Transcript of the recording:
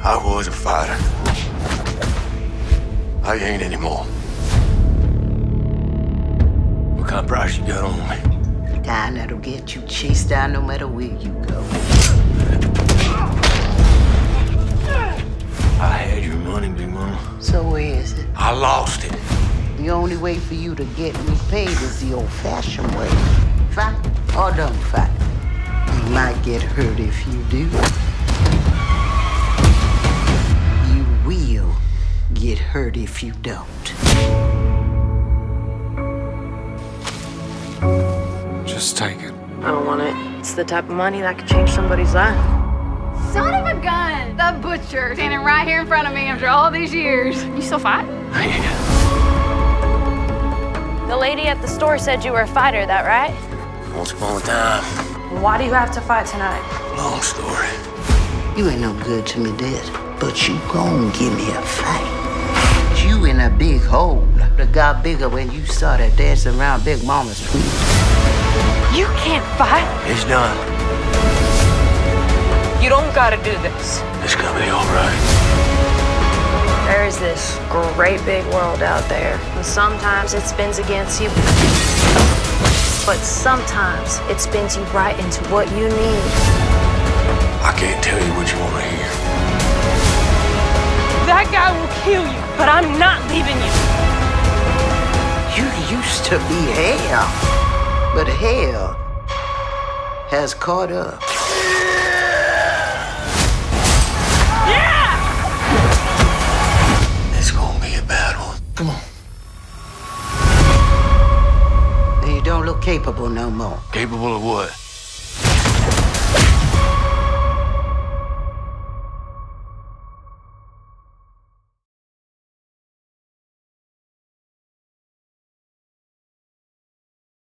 I was a fighter. I ain't anymore. What kind of price you got on me? Kind that'll get you chased down no matter where you go. I had your money, Big Mama. So where is it? I lost it. The only way for you to get repaid is the old-fashioned way. Fight or don't fight. You might get hurt if you do. Hurt if you don't. Just take it. I don't want it. It's the type of money that could change somebody's life. Son of a gun! The butcher standing right here in front of me after all these years. You still fight? Yeah. The lady at the store said you were a fighter, that right? Once upon a time. Why do you have to fight tonight? Long story. You ain't no good to me, dead, but you gon' give me a fight. You in a big hole that got bigger when you started dancing around Big Mama's feet. You can't fight. It's done. You don't gotta do this. It's gonna be all right. There is this great big world out there, and sometimes it spins against you. But sometimes it spins you right into what you need. I can't tell you what you want to hear. That guy will kill you, but I'm not leaving you. You used to be hell, but hell has caught up. Yeah! It's gonna be a bad one. Come on. And you don't look capable no more. Capable of what?